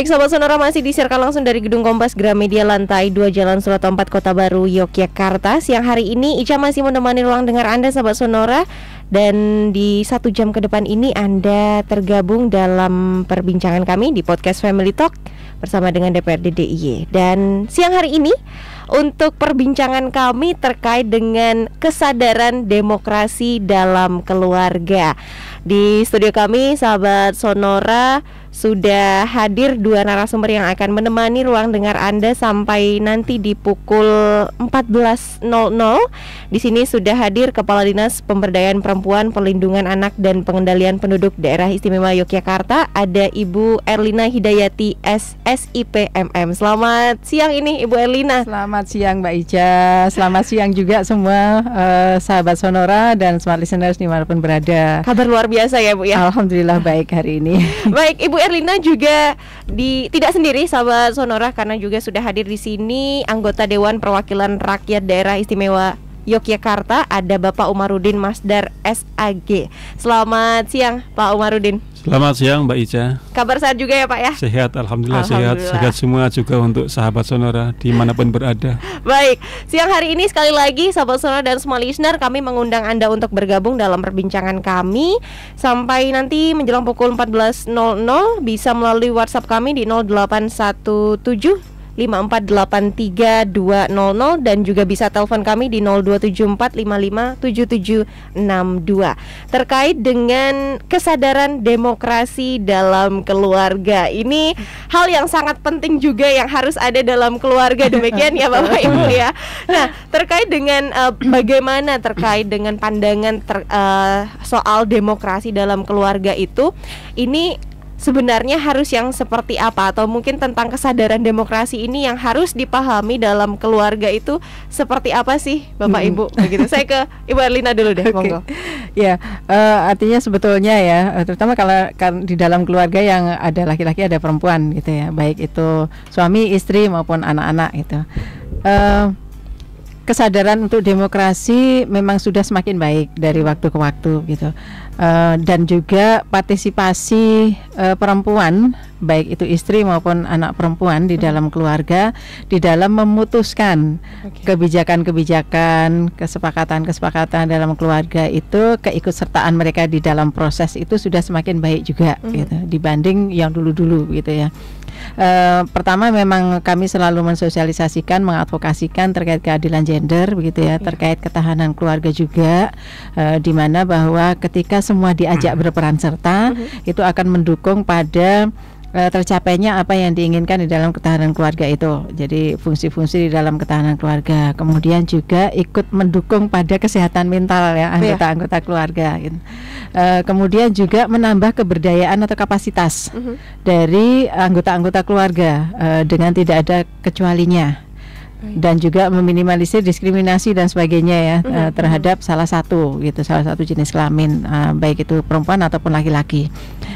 Baik sahabat sonora masih disiarkan langsung dari Gedung Kompas Gramedia lantai 2 Jalan Surat 4 Kota Baru Yogyakarta. Siang hari ini Ica masih menemani ruang dengar Anda sahabat sonora. Dan di satu jam ke depan ini Anda tergabung dalam perbincangan kami di podcast Family Talk Bersama dengan DPRD DIY Dan siang hari ini untuk perbincangan kami terkait dengan kesadaran demokrasi dalam keluarga. Di studio kami sahabat Sonora sudah hadir dua narasumber yang akan menemani ruang dengar Anda sampai nanti di pukul 14.00. Di sini sudah hadir Kepala Dinas Pemberdayaan Perempuan, Perlindungan Anak dan Pengendalian Penduduk Daerah Istimewa Yogyakarta, ada Ibu Erlina Hidayati SSIP MM. Selamat siang ini Ibu Erlina. Selamat siang Mbak Ica. Selamat siang juga semua uh, sahabat Sonora dan smart listeners di mana pun berada. Kabar luar biasa ya Bu ya. Alhamdulillah baik hari ini. baik Ibu Erlina juga di tidak sendiri sahabat Sonora karena juga sudah hadir di sini anggota Dewan Perwakilan Rakyat Daerah Istimewa Yogyakarta ada Bapak Umarudin Masdar SAG. Selamat siang Pak Umarudin. Selamat siang Mbak Ica. Kabar sehat juga ya Pak ya? Sehat, alhamdulillah, alhamdulillah. sehat. Sehat semua juga untuk sahabat Sonora di mana pun berada. Baik, siang hari ini sekali lagi sahabat Sonora dan semua listener kami mengundang Anda untuk bergabung dalam perbincangan kami sampai nanti menjelang pukul 14.00 bisa melalui WhatsApp kami di 0817 5483200 dan juga bisa telepon kami di 0274557762 terkait dengan kesadaran demokrasi dalam keluarga. Ini hal yang sangat penting juga yang harus ada dalam keluarga demikian ya Bapak Ibu ya. Nah, terkait dengan uh, bagaimana terkait dengan pandangan ter, uh, soal demokrasi dalam keluarga itu ini sebenarnya harus yang seperti apa atau mungkin tentang kesadaran demokrasi ini yang harus dipahami dalam keluarga itu seperti apa sih Bapak hmm. Ibu? Begitu. Saya ke Ibu Erlina dulu deh okay. monggo. Ya uh, artinya sebetulnya ya eh, terutama kalau kan di dalam keluarga yang ada laki-laki ada perempuan gitu ya baik itu suami istri maupun anak-anak gitu. Uh, kesadaran untuk demokrasi memang sudah semakin baik dari waktu ke waktu gitu uh, dan juga partisipasi uh, perempuan baik itu istri maupun anak perempuan di dalam keluarga di dalam memutuskan kebijakan-kebijakan kesepakatan-kesepakatan dalam keluarga itu keikutsertaan mereka di dalam proses itu sudah semakin baik juga mm -hmm. gitu dibanding yang dulu-dulu gitu ya Uh, pertama memang kami selalu mensosialisasikan, mengadvokasikan terkait keadilan gender begitu ya, iya. terkait ketahanan keluarga juga, uh, di mana bahwa ketika semua diajak hmm. berperan serta, uh-huh. itu akan mendukung pada tercapainya apa yang diinginkan di dalam ketahanan keluarga itu. Jadi fungsi-fungsi di dalam ketahanan keluarga. Kemudian juga ikut mendukung pada kesehatan mental ya iya. anggota-anggota keluarga. Gitu. Uh, kemudian juga menambah keberdayaan atau kapasitas uh mhm. -huh. dari anggota-anggota keluarga uh, dengan tidak ada kecualinya dan juga meminimalisir diskriminasi dan sebagainya ya uh, uh, terhadap salah satu gitu salah satu jenis kelamin uh, baik itu perempuan ataupun laki-laki.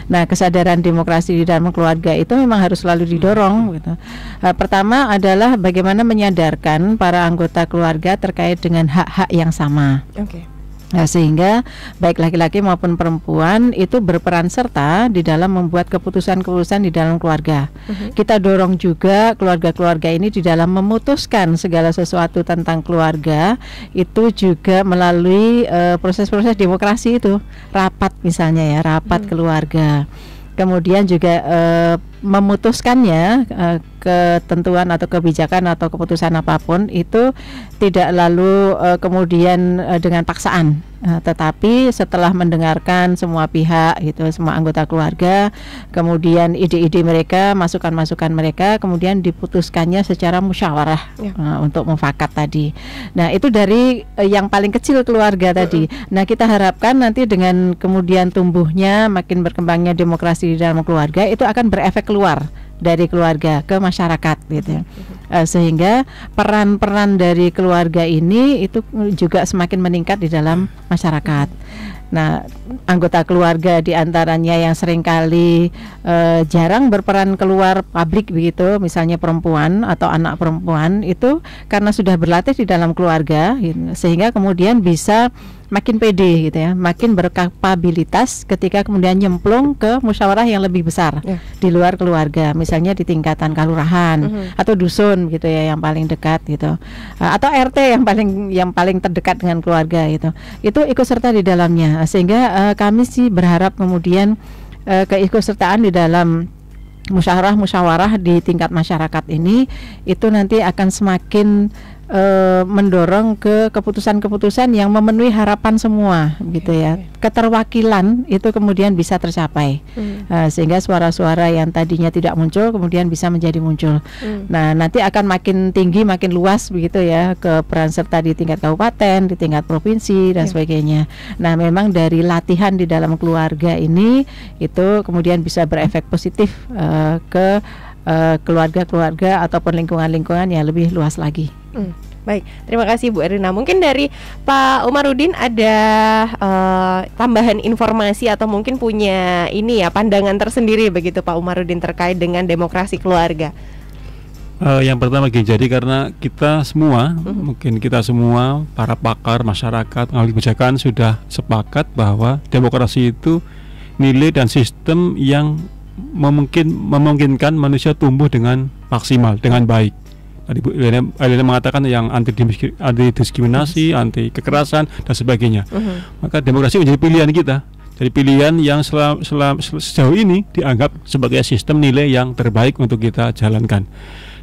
Nah kesadaran demokrasi di dalam keluarga itu memang harus selalu didorong. Gitu. Uh, pertama adalah bagaimana menyadarkan para anggota keluarga terkait dengan hak-hak yang sama. Okay. Nah, sehingga baik laki-laki maupun perempuan itu berperan serta di dalam membuat keputusan-keputusan di dalam keluarga. Uh-huh. Kita dorong juga keluarga-keluarga ini di dalam memutuskan segala sesuatu tentang keluarga itu juga melalui uh, proses-proses demokrasi itu, rapat misalnya ya, rapat uh-huh. keluarga. Kemudian juga uh, memutuskannya uh, ketentuan atau kebijakan atau keputusan apa pun itu tidak lalu uh, kemudian uh, dengan paksaan. Uh, tetapi setelah mendengarkan semua pihak gitu semua anggota keluarga kemudian ide-ide mereka masukan-masukan mereka kemudian diputuskannya secara musyawarah ya. uh, untuk mufakat tadi. Nah itu dari uh, yang paling kecil keluarga tadi. Nah kita harapkan nanti dengan kemudian tumbuhnya makin berkembangnya demokrasi di dalam keluarga itu akan berefek keluar dari keluarga ke masyarakat gitu. Uh, sehingga peran-peran dari keluarga ini itu juga semakin meningkat di dalam masyarakat. Nah, anggota keluarga di antaranya yang sering kali uh, jarang berperan keluar publik begitu, misalnya perempuan atau anak perempuan itu karena sudah berlatih di dalam keluarga, gitu, sehingga kemudian bisa makin pede gitu ya, makin berkapabilitas ketika kemudian nyemplung ke musyawarah yang lebih besar yeah. di luar keluarga, misalnya di tingkatan kelurahan uh -huh. atau dusun gitu ya yang paling dekat gitu, uh, atau RT yang paling yang paling terdekat dengan keluarga gitu, itu ikut serta di dalamnya sehingga uh, kami sih berharap kemudian uh, keikutsertaan di dalam musyawarah-musyawarah di tingkat masyarakat ini itu nanti akan semakin e, mendorong ke keputusan-keputusan yang memenuhi harapan semua okay, gitu ya. Keterwakilan itu kemudian bisa tercapai. Hmm. E, sehingga suara-suara yang tadinya tidak muncul kemudian bisa menjadi muncul. Hmm. Nah, nanti akan makin tinggi makin luas begitu ya ke peran serta di tingkat kabupaten, di tingkat provinsi dan yeah. sebagainya. Nah, memang dari latihan di dalam keluarga ini itu kemudian bisa berefek positif e, ke keluarga-keluarga ataupun lingkungan-lingkungan yang lebih luas lagi. Hmm. Baik, terima kasih Bu Erina. Mungkin dari Pak Umarudin ada uh, tambahan informasi atau mungkin punya ini ya pandangan tersendiri begitu Pak Umarudin terkait dengan demokrasi keluarga. Uh, yang pertama gini, jadi karena kita semua, uh -huh. mungkin kita semua para pakar masyarakat, ahli kebijakan sudah sepakat bahwa demokrasi itu nilai dan sistem yang memungkin memungkinkan manusia tumbuh dengan maksimal, dengan baik tadi Bu Elena mengatakan yang anti anti diskriminasi, anti kekerasan dan sebagainya. Uh -huh. Maka demokrasi menjadi pilihan kita. Jadi pilihan yang selam, selam, sejauh ini dianggap sebagai sistem nilai yang terbaik untuk kita jalankan.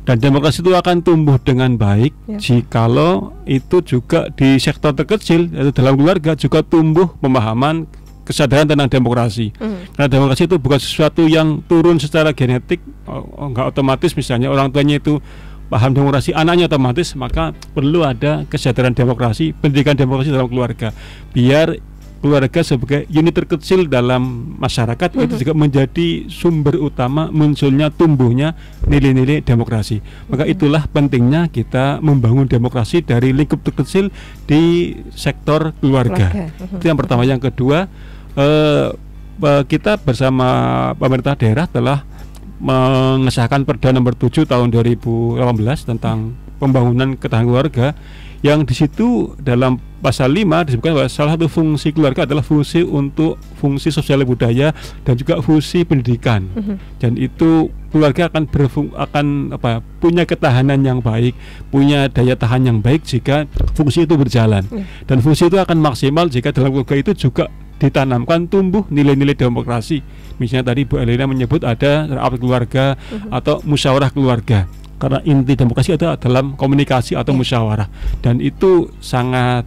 Dan demokrasi itu akan tumbuh dengan baik ya. jikalau itu juga di sektor terkecil yaitu dalam keluarga juga tumbuh pemahaman kesadaran tentang demokrasi. Mm. Karena demokrasi itu bukan sesuatu yang turun secara genetik, oh, enggak otomatis misalnya orang tuanya itu paham demokrasi anaknya otomatis maka perlu ada kesadaran demokrasi pendidikan demokrasi dalam keluarga biar keluarga sebagai unit terkecil dalam masyarakat itu mhm. juga menjadi sumber utama munculnya tumbuhnya nilai-nilai demokrasi maka mhm. itulah pentingnya kita membangun demokrasi dari lingkup terkecil di sektor keluarga, keluarga. Itu yang pertama yang kedua eh, kita bersama pemerintah daerah telah mengesahkan Perda nomor 7 tahun 2018 tentang pembangunan ketahanan keluarga yang di situ dalam pasal 5 disebutkan bahwa salah satu fungsi keluarga adalah fungsi untuk fungsi sosial budaya dan juga fungsi pendidikan. Mm -hmm. Dan itu keluarga akan berfung akan apa punya ketahanan yang baik, punya daya tahan yang baik jika fungsi itu berjalan. Mm. Dan fungsi itu akan maksimal jika dalam keluarga itu juga ditanamkan tumbuh nilai-nilai demokrasi. Misalnya tadi Bu Elena menyebut ada rapat keluarga uh-huh. atau musyawarah keluarga. Karena inti demokrasi itu dalam komunikasi atau yeah. musyawarah dan itu sangat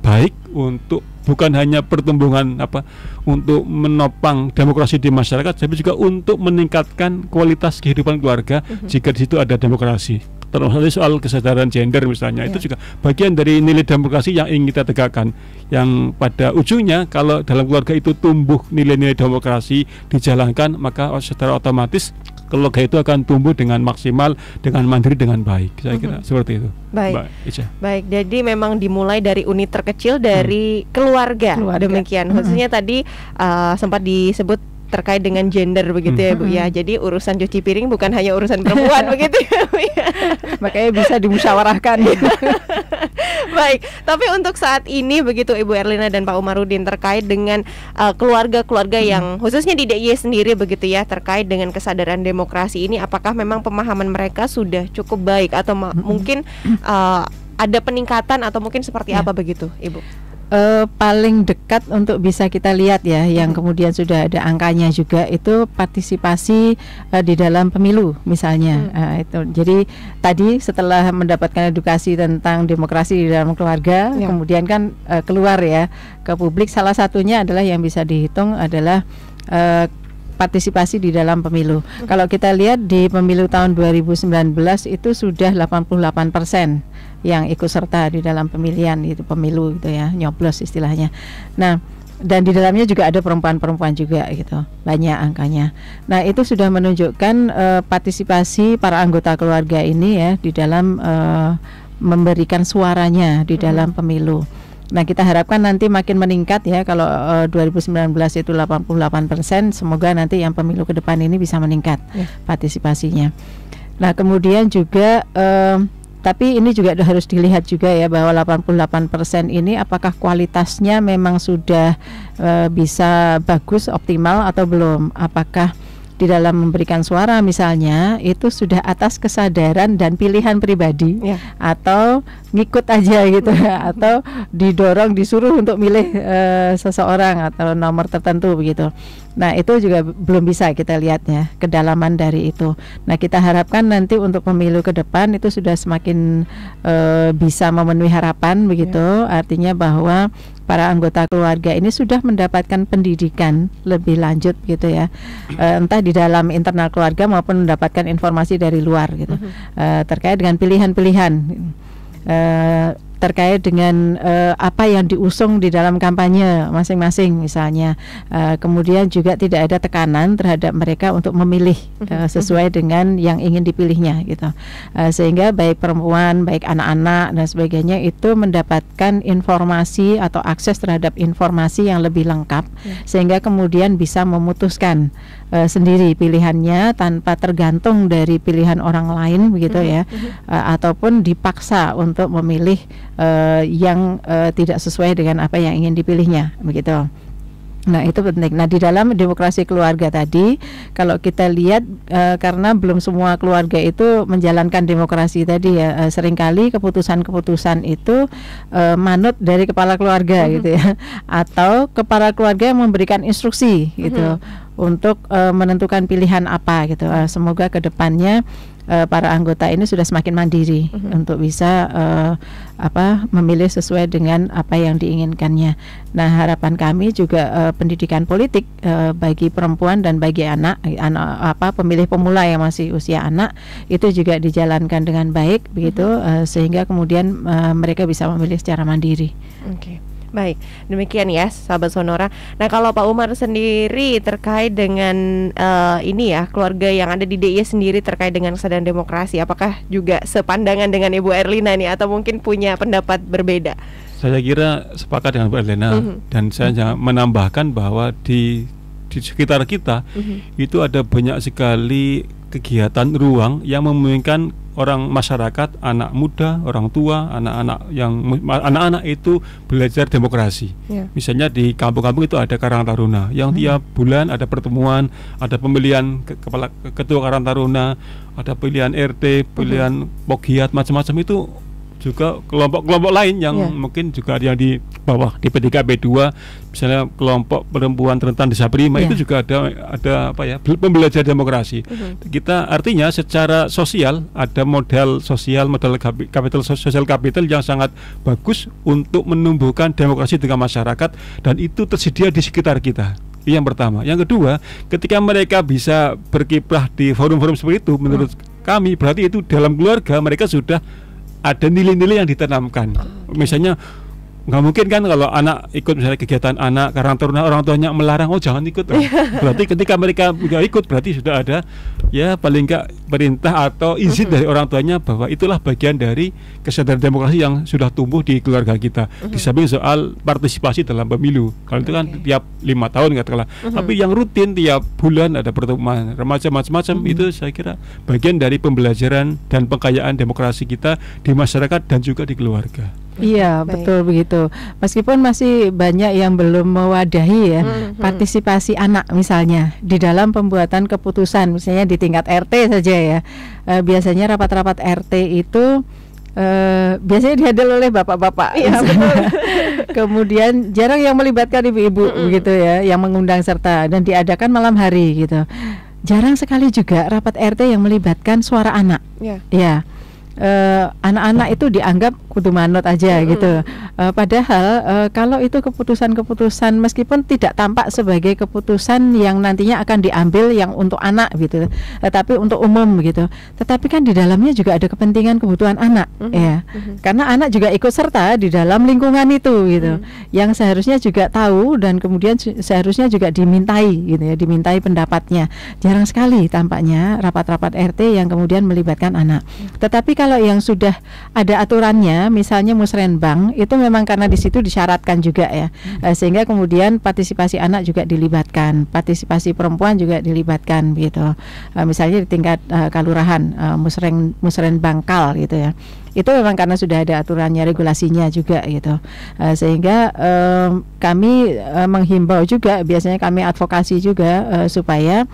baik untuk bukan hanya pertumbuhan apa untuk menopang demokrasi di masyarakat tapi juga untuk meningkatkan kualitas kehidupan keluarga uh-huh. jika di situ ada demokrasi termasuk soal kesadaran gender misalnya yeah. itu juga bagian dari nilai demokrasi yang ingin kita tegakkan yang pada ujungnya kalau dalam keluarga itu tumbuh nilai-nilai demokrasi dijalankan maka secara otomatis keluarga itu akan tumbuh dengan maksimal dengan mandiri dengan baik. Saya kira mm -hmm. seperti itu. Baik. Baik jadi memang dimulai dari unit terkecil dari hmm. keluarga, keluarga. Demikian. Khususnya hmm. tadi uh, sempat disebut terkait dengan gender begitu ya Bu ya. Jadi urusan cuci piring bukan hanya urusan perempuan begitu ya Bu ya. Makanya bisa dimusyawarahkan. Baik, tapi untuk saat ini begitu Ibu Erlina dan Pak Umarudin terkait dengan uh, keluarga-keluarga uh, yang khususnya di DIY sendiri begitu ya terkait dengan kesadaran demokrasi ini apakah memang pemahaman mereka sudah cukup baik atau mungkin uh, ada peningkatan atau mungkin seperti ya. apa begitu Ibu? Uh, paling dekat untuk bisa kita lihat ya yang kemudian sudah ada angkanya juga itu partisipasi uh, di dalam pemilu misalnya hmm. uh, itu jadi tadi setelah mendapatkan edukasi tentang demokrasi di dalam keluarga ya. kemudian kan uh, keluar ya ke publik salah satunya adalah yang bisa dihitung adalah uh, partisipasi di dalam pemilu. Hmm. Kalau kita lihat di pemilu tahun 2019 itu sudah 88 persen yang ikut serta di dalam pemilihan itu pemilu gitu ya nyoblos istilahnya. Nah dan di dalamnya juga ada perempuan-perempuan juga gitu banyak angkanya. Nah itu sudah menunjukkan uh, partisipasi para anggota keluarga ini ya di dalam uh, memberikan suaranya di dalam pemilu. Nah kita harapkan nanti makin meningkat ya kalau uh, 2019 itu 88 persen, semoga nanti yang pemilu ke depan ini bisa meningkat ya. partisipasinya. Nah kemudian juga uh, tapi ini juga harus dilihat juga ya bahwa 88% ini apakah kualitasnya memang sudah uh, bisa bagus optimal atau belum? Apakah di dalam memberikan suara misalnya itu sudah atas kesadaran dan pilihan pribadi ya. atau ngikut aja gitu ya atau didorong disuruh untuk milih uh, seseorang atau nomor tertentu begitu. Nah, itu juga belum bisa kita lihatnya kedalaman dari itu. Nah, kita harapkan nanti untuk pemilu ke depan itu sudah semakin uh, bisa memenuhi harapan begitu. Ya. Artinya bahwa para anggota keluarga ini sudah mendapatkan pendidikan lebih lanjut gitu ya. Uh, entah di dalam internal keluarga maupun mendapatkan informasi dari luar gitu. Uh, terkait dengan pilihan-pilihan uh, terkait dengan uh, apa yang diusung di dalam kampanye masing-masing misalnya. Uh, kemudian juga tidak ada tekanan terhadap mereka untuk memilih uh, sesuai dengan yang ingin dipilihnya gitu. Uh, sehingga baik perempuan baik anak-anak dan sebagainya itu mendapatkan informasi atau akses terhadap informasi yang lebih lengkap yeah. sehingga kemudian bisa memutuskan uh, sendiri pilihannya tanpa tergantung dari pilihan orang lain begitu ya. uh, ataupun dipaksa untuk memilih uh, yang uh, tidak sesuai dengan apa yang ingin dipilihnya begitu. Nah itu penting. Nah di dalam demokrasi keluarga tadi, kalau kita lihat e, karena belum semua keluarga itu menjalankan demokrasi tadi ya, e, sering kali keputusan-keputusan itu e, manut dari kepala keluarga mm -hmm. gitu ya, atau kepala keluarga yang memberikan instruksi gitu. Mm -hmm untuk uh, menentukan pilihan apa gitu. Uh, semoga ke depannya uh, para anggota ini sudah semakin mandiri -huh. untuk bisa uh, apa memilih sesuai dengan apa yang diinginkannya. Nah harapan kami juga uh, pendidikan politik uh, bagi perempuan dan bagi anak, anak apa pemilih pemula yang masih usia anak itu juga dijalankan dengan baik begitu -huh. uh, sehingga kemudian uh, mereka bisa memilih secara mandiri. Oke. Okay. Baik, demikian ya sahabat Sonora. Nah, kalau Pak Umar sendiri terkait dengan uh, ini ya, keluarga yang ada di DIY sendiri terkait dengan kesadaran demokrasi, apakah juga sepandangan dengan Ibu Erlina nih atau mungkin punya pendapat berbeda? Saya kira sepakat dengan Bu Erlina mm -hmm. dan saya mm -hmm. menambahkan bahwa di di sekitar kita mm -hmm. itu ada banyak sekali kegiatan ruang yang memungkinkan orang masyarakat, anak muda, orang tua, anak-anak yang anak-anak itu belajar demokrasi. Yeah. Misalnya di kampung-kampung itu ada Karang Taruna yang hmm. tiap bulan ada pertemuan, ada pemilihan ke, kepala ketua Karang Taruna, ada pilihan RT, pilihan hmm. Pogiat macam-macam itu juga kelompok-kelompok lain yang yeah. mungkin juga yang di bawah di PDKB 2 misalnya kelompok perempuan rentan desa prima yeah. itu juga ada ada apa ya pembelajar demokrasi. Uh -huh. Kita artinya secara sosial ada model sosial model kapital sosial kapital yang sangat bagus untuk menumbuhkan demokrasi dengan masyarakat dan itu tersedia di sekitar kita. Yang pertama, yang kedua, ketika mereka bisa berkiprah di forum-forum seperti itu, menurut uh. kami berarti itu dalam keluarga mereka sudah ada nilai-nilai yang ditanamkan. Oh, okay. Misalnya nggak mungkin kan kalau anak ikut misalnya kegiatan anak karena taruna orang tuanya melarang oh jangan ikut iya. berarti ketika mereka nggak ikut berarti sudah ada ya paling nggak perintah atau izin dari orang tuanya bahwa itulah bagian dari kesadaran demokrasi yang sudah tumbuh di keluarga kita. Di samping soal partisipasi dalam pemilu. Kalau itu kan tiap lima tahun katakanlah. Tapi yang rutin tiap bulan ada pertemuan remaja macam-macam itu saya kira bagian dari pembelajaran dan pengkayaan demokrasi kita di masyarakat dan juga di keluarga. Iya, Baik. betul begitu. Meskipun masih banyak yang belum mewadahi ya hmm, hmm. partisipasi anak misalnya di dalam pembuatan keputusan misalnya di tingkat RT saja ya. E, biasanya rapat-rapat RT itu Uh, biasanya dihadiri oleh bapak-bapak. Iya, Kemudian jarang yang melibatkan ibu-ibu mm -hmm. begitu ya, yang mengundang serta dan diadakan malam hari gitu. Jarang sekali juga rapat RT yang melibatkan suara anak. Yeah. Ya anak-anak uh, itu dianggap kudu manut aja mm -hmm. gitu. Uh, padahal uh, kalau itu keputusan-keputusan meskipun tidak tampak sebagai keputusan yang nantinya akan diambil yang untuk anak gitu, tetapi untuk umum gitu. Tetapi kan di dalamnya juga ada kepentingan kebutuhan anak mm -hmm. ya. Mm -hmm. Karena anak juga ikut serta di dalam lingkungan itu gitu. Mm -hmm. Yang seharusnya juga tahu dan kemudian seharusnya juga dimintai gitu ya, dimintai pendapatnya. Jarang sekali tampaknya rapat-rapat RT yang kemudian melibatkan anak. Mm -hmm. Tetapi kalau kalau yang sudah ada aturannya, misalnya musrenbang itu memang karena di situ disyaratkan juga ya, hmm. uh, sehingga kemudian partisipasi anak juga dilibatkan, partisipasi perempuan juga dilibatkan gitu. Uh, misalnya di tingkat uh, kalurahan uh, musren musrenbang kal gitu ya itu memang karena sudah ada aturannya regulasinya juga gitu uh, sehingga uh, kami uh, menghimbau juga biasanya kami advokasi juga uh, supaya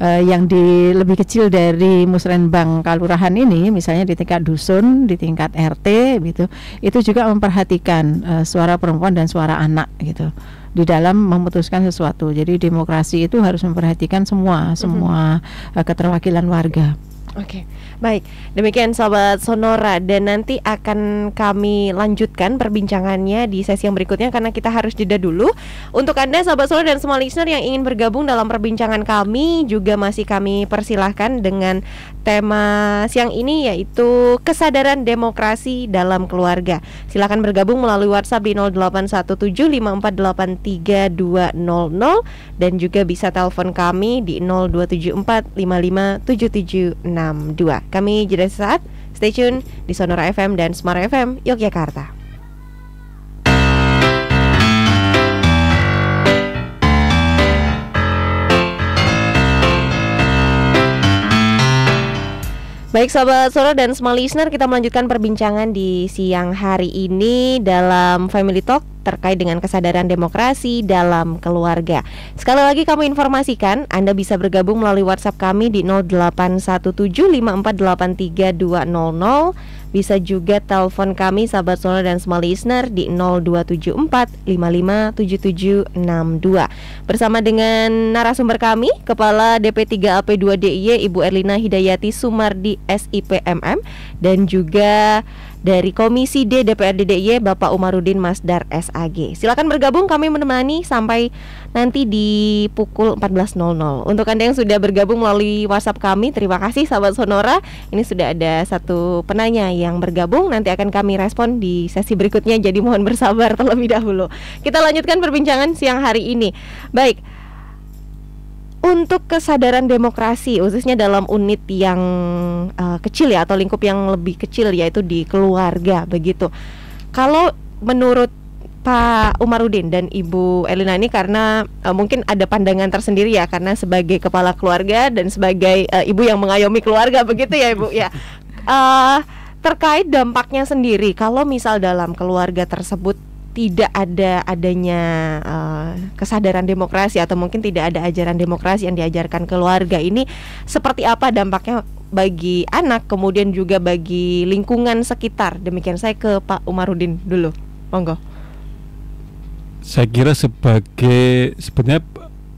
uh, yang di lebih kecil dari musrenbang kalurahan ini misalnya di tingkat dusun di tingkat RT gitu itu juga memperhatikan uh, suara perempuan dan suara anak gitu di dalam memutuskan sesuatu. Jadi demokrasi itu harus memperhatikan semua semua uh, keterwakilan warga Oke, okay. baik. Demikian Sobat Sonora dan nanti akan kami lanjutkan perbincangannya di sesi yang berikutnya karena kita harus jeda dulu. Untuk Anda Sobat Sonora dan semua listener yang ingin bergabung dalam perbincangan kami juga masih kami persilahkan dengan tema siang ini yaitu kesadaran demokrasi dalam keluarga. Silakan bergabung melalui WhatsApp di 081754832000 dan juga bisa telepon kami di 027455776 662. Kami jeda sesaat, stay tune di Sonora FM dan Smart FM Yogyakarta. Baik sahabat Solo dan semua listener kita melanjutkan perbincangan di siang hari ini dalam Family Talk terkait dengan kesadaran demokrasi dalam keluarga. Sekali lagi kami informasikan Anda bisa bergabung melalui WhatsApp kami di 081754832000 bisa juga telepon kami sahabat Sonora dan semua listener di 0274557762 Bersama dengan narasumber kami Kepala DP3AP2DIY Ibu Erlina Hidayati Sumardi SIPMM dan juga dari Komisi D DPRD DIY Bapak Umarudin Masdar SAG. Silakan bergabung kami menemani sampai nanti di pukul 14.00. Untuk Anda yang sudah bergabung melalui WhatsApp kami, terima kasih sahabat Sonora. Ini sudah ada satu penanya yang bergabung nanti akan kami respon di sesi berikutnya jadi mohon bersabar terlebih dahulu. Kita lanjutkan perbincangan siang hari ini. Baik, untuk kesadaran demokrasi khususnya dalam unit yang uh, kecil ya atau lingkup yang lebih kecil yaitu di keluarga begitu. Kalau menurut Pak Umarudin dan Ibu Elina ini karena uh, mungkin ada pandangan tersendiri ya karena sebagai kepala keluarga dan sebagai uh, ibu yang mengayomi keluarga begitu ya Ibu ya. Uh, terkait dampaknya sendiri kalau misal dalam keluarga tersebut tidak ada adanya uh, kesadaran demokrasi atau mungkin tidak ada ajaran demokrasi yang diajarkan keluarga ini seperti apa dampaknya bagi anak kemudian juga bagi lingkungan sekitar demikian saya ke Pak Umarudin dulu monggo saya kira sebagai sebenarnya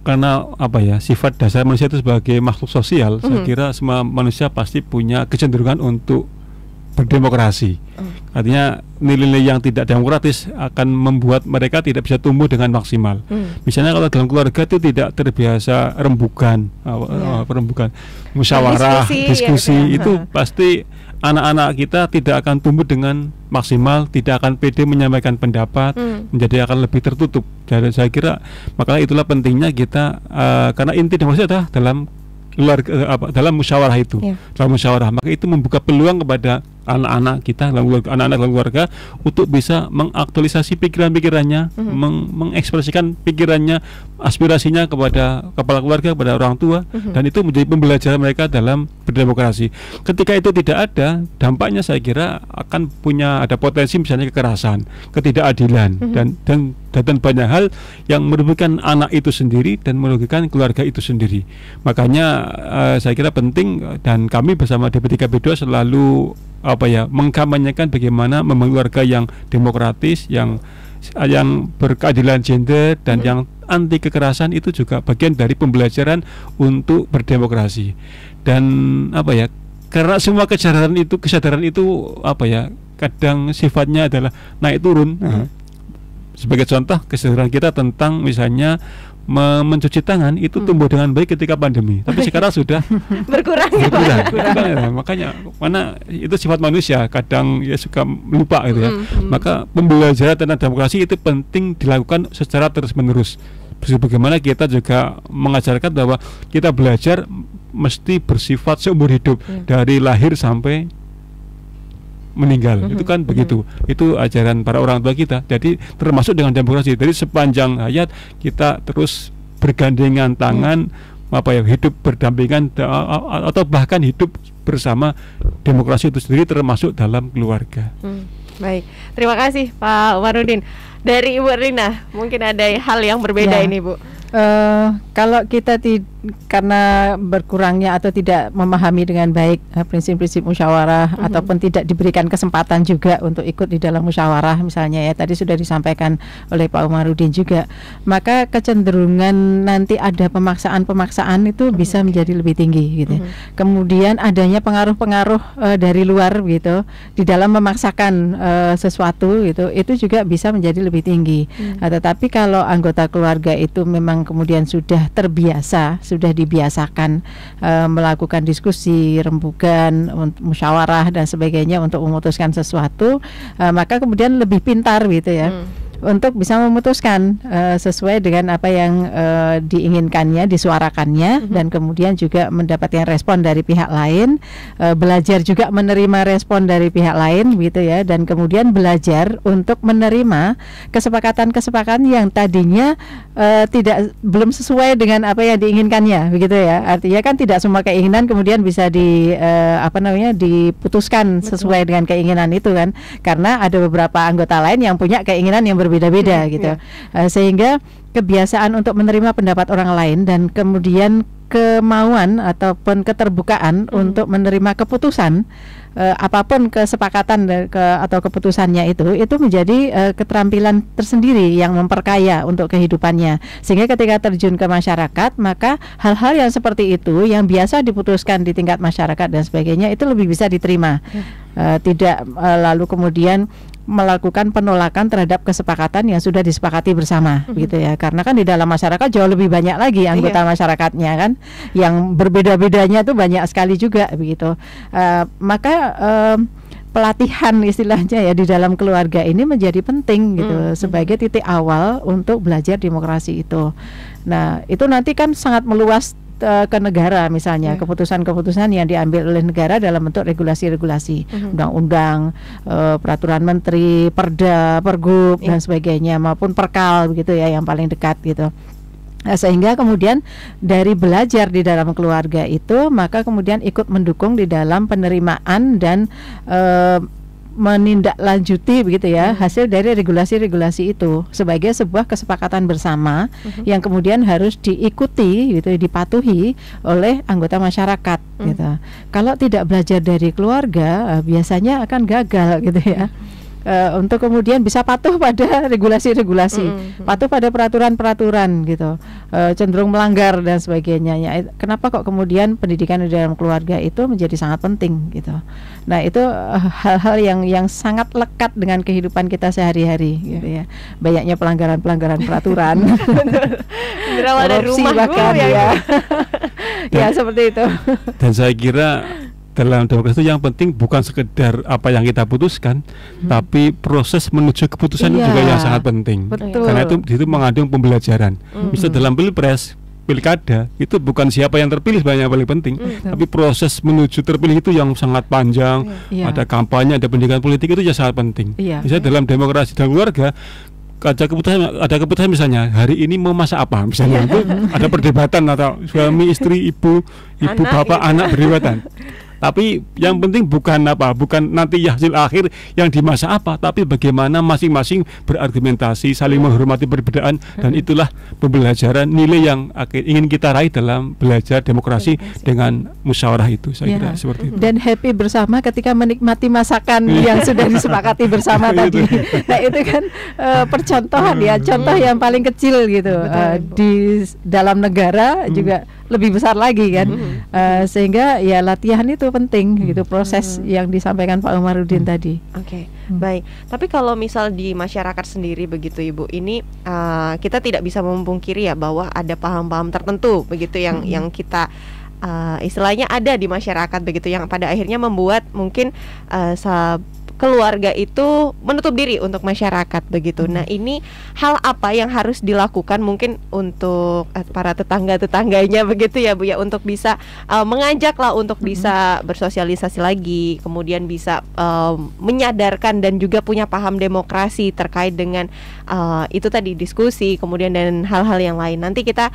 karena apa ya sifat dasar manusia itu sebagai makhluk sosial mm -hmm. saya mhm. kira semua manusia pasti punya kecenderungan untuk berdemokrasi. Mm. Artinya nilai-nilai yang tidak demokratis akan membuat mereka tidak bisa tumbuh dengan maksimal. Mm. Misalnya kalau dalam keluarga itu tidak terbiasa rembukan, yeah. uh, rembukan, musyawarah, diskusi, diskusi ya, itu pasti anak-anak kita tidak akan tumbuh dengan maksimal, tidak akan pede menyampaikan pendapat, mm. menjadi akan lebih tertutup. Jadi saya kira makanya itulah pentingnya kita uh, karena inti demokrasi adalah dalam luar eh, apa dalam musyawarah itu yeah. dalam musyawarah maka itu membuka peluang kepada anak-anak kita anak-anak dalam keluarga untuk bisa mengaktualisasi pikiran-pikirannya mm-hmm. meng mengekspresikan pikirannya aspirasinya kepada kepala keluarga kepada orang tua mm-hmm. dan itu menjadi pembelajaran mereka dalam berdemokrasi ketika itu tidak ada dampaknya saya kira akan punya ada potensi misalnya kekerasan ketidakadilan mm-hmm. dan dan dan banyak hal yang merugikan anak itu sendiri dan merugikan keluarga itu sendiri. Makanya uh, saya kira penting dan kami bersama DP3B2 selalu apa ya mengkampanyekan bagaimana membangun keluarga yang demokratis, yang yang berkeadilan gender dan hmm. yang anti kekerasan itu juga bagian dari pembelajaran untuk berdemokrasi. Dan apa ya? Karena semua kesadaran itu kesadaran itu apa ya? Kadang sifatnya adalah naik turun. Hmm sebagai contoh kesadaran kita tentang misalnya mencuci tangan itu hmm. tumbuh dengan baik ketika pandemi. Tapi sekarang sudah berkurang. berkurang. berkurang. ya, makanya mana itu sifat manusia kadang ya suka lupa gitu ya. Hmm, hmm. Maka pembelajaran tentang demokrasi itu penting dilakukan secara terus menerus. Bagaimana kita juga mengajarkan bahwa kita belajar mesti bersifat seumur hidup hmm. dari lahir sampai meninggal. Mhm, Itu kan mhm. begitu. Itu ajaran para orang tua kita. Jadi termasuk dengan demokrasi. Jadi sepanjang hayat kita terus bergandengan tangan apa ya hidup berdampingan atau bahkan hidup bersama demokrasi itu sendiri termasuk dalam keluarga. Hmm, baik, terima kasih Pak Warudin. Dari Ibu Rina, mungkin ada hal yang berbeda Ya. ini Bu. Eh, kalau kita ti- karena berkurangnya atau tidak memahami dengan baik eh, prinsip-prinsip musyawarah Mhm. ataupun tidak diberikan kesempatan juga untuk ikut di dalam musyawarah misalnya ya tadi sudah disampaikan oleh Pak Umarudin juga maka kecenderungan nanti ada pemaksaan-pemaksaan itu bisa menjadi lebih tinggi gitu. Mhm. Kemudian adanya pengaruh-pengaruh eh, dari luar gitu di dalam memaksakan eh, sesuatu gitu itu juga bisa menjadi lebih tinggi. Hmm. Nah, tetapi kalau anggota keluarga itu memang kemudian sudah terbiasa, sudah dibiasakan eh, melakukan diskusi, rembugan, untuk musyawarah dan sebagainya untuk memutuskan sesuatu, eh, maka kemudian lebih pintar gitu ya. Hmm. Untuk bisa memutuskan eh, sesuai dengan apa yang eh, diinginkannya, disuarakannya, Mhm. dan kemudian juga mendapatkan respon dari pihak lain, eh, belajar juga menerima respon dari pihak lain, gitu ya, dan kemudian belajar untuk menerima kesepakatan-kesepakatan yang tadinya eh, tidak belum sesuai dengan apa yang diinginkannya, begitu ya. Artinya kan tidak semua keinginan kemudian bisa di eh, apa namanya diputuskan Betul. sesuai dengan keinginan itu kan, karena ada beberapa anggota lain yang punya keinginan yang berbeda-beda Hmm, gitu, iya. Eh, sehingga kebiasaan untuk menerima pendapat orang lain dan kemudian kemauan ataupun keterbukaan Mhm. untuk menerima keputusan eh, apa pun kesepakatan ke atau keputusannya itu itu menjadi eh, keterampilan tersendiri yang memperkaya untuk kehidupannya. Sehingga ketika terjun ke masyarakat maka hal-hal yang seperti itu yang biasa diputuskan di tingkat masyarakat dan sebagainya itu lebih bisa diterima. Eh, tidak eh, lalu kemudian melakukan penolakan terhadap kesepakatan yang sudah disepakati bersama Mhm. gitu ya. Karena kan di dalam masyarakat jauh lebih banyak lagi anggota masyarakatnya kan? Yang berbeda-bedanya tuh banyak sekali juga begitu. Eh, maka em, pelatihan istilahnya ya di dalam keluarga ini menjadi penting gitu Hmm, sebagai titik awal untuk belajar demokrasi itu. Nah itu nanti kan sangat meluas ke negara misalnya Ya. keputusan-keputusan yang diambil oleh negara dalam bentuk regulasi-regulasi Mhm. undang-undang, eh, peraturan menteri, perda, pergub Iya. dan sebagainya maupun perkal begitu ya yang paling dekat gitu. Nah, sehingga kemudian dari belajar di dalam keluarga itu maka kemudian ikut mendukung di dalam penerimaan dan eh, menindaklanjuti begitu ya Hmm. hasil dari regulasi-regulasi itu sebagai sebuah kesepakatan bersama Mhm. yang kemudian harus diikuti gitu dipatuhi oleh anggota masyarakat Hmm. gitu. Kalau tidak belajar dari keluarga eh, biasanya akan gagal gitu ya. Eh, untuk kemudian bisa patuh pada regulasi-regulasi, Mm-mm. patuh pada peraturan-peraturan gitu, Eh, cenderung melanggar dan sebagainya. Ya, it- kenapa kok kemudian pendidikan di dalam keluarga itu menjadi sangat penting gitu. Nah itu eh, hal-hal yang yang sangat lekat dengan kehidupan kita sehari-hari gitu ya. Banyaknya pelanggaran-pelanggaran peraturan, korupsi bahkan ya, ya. Ya seperti itu. Dan saya kira dalam demokrasi itu yang penting bukan sekedar apa yang kita putuskan, tapi proses menuju keputusan itu Iya. juga yang sangat penting. Betul. Karena itu itu mengandung pembelajaran. Hmm. Bisa dalam pilpres, pilkada itu bukan siapa yang terpilih sebenarnya yang paling penting, Hmm. tapi proses menuju terpilih itu yang sangat panjang. Iya. Ada kampanye, ada pendidikan politik itu ya sangat penting. Iya. Misalnya dalam demokrasi dan keluarga ada keputusan ada keputusan misalnya hari ini mau masak apa misalnya itu ada perdebatan atau suami istri ibu ibu Anak, bapak gitu. anak perdebatan tapi yang penting bukan apa bukan nanti hasil akhir yang di masa apa tapi bagaimana masing-masing berargumentasi saling menghormati perbedaan dan itulah pembelajaran nilai yang ingin kita raih dalam belajar demokrasi dengan musyawarah itu saya Ya. kira seperti itu dan happy bersama ketika menikmati masakan yang sudah disepakati bersama tadi. Nah itu kan eh, percontohan ya, contoh yang paling kecil gitu Ibu. di dalam negara juga lebih besar lagi kan, Mhm. Eh, sehingga ya latihan itu penting gitu proses Mhm. yang disampaikan Pak Umarudin tadi. Oke, Hmm. baik. Tapi kalau misal di masyarakat sendiri begitu Ibu, ini uh, kita tidak bisa memungkiri ya bahwa ada paham-paham tertentu begitu yang Hmm. yang kita uh, istilahnya ada di masyarakat begitu yang pada akhirnya membuat mungkin uh, keluarga itu menutup diri untuk masyarakat begitu. Nah, ini hal apa yang harus dilakukan mungkin untuk uh, para tetangga-tetangganya begitu ya Bu ya untuk bisa uh, mengajak lah untuk bisa bersosialisasi lagi, kemudian bisa uh, menyadarkan dan juga punya paham demokrasi terkait dengan uh, itu tadi diskusi, kemudian dan hal-hal yang lain. Nanti kita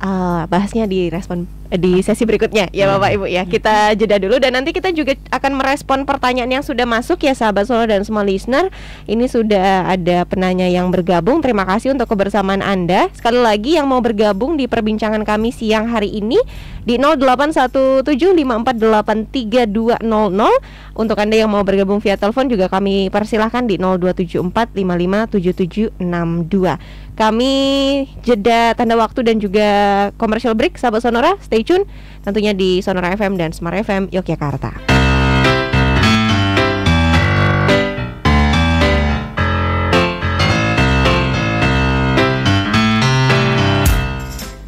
uh, bahasnya di respon eh, di sesi berikutnya ya Bapak Ibu ya. Kita jeda dulu dan nanti kita juga akan merespon pertanyaan yang sudah masuk ya sahabat Solo dan semua listener. Ini sudah ada penanya yang bergabung. Terima kasih untuk kebersamaan Anda. Sekali lagi yang mau bergabung di perbincangan kami siang hari ini di 0817548300 untuk Anda yang mau bergabung via telepon juga kami persilahkan di 0274557762. Kami jeda tanda waktu dan juga commercial break sahabat Sonora. Stay tune tentunya di Sonora FM dan Smart FM Yogyakarta.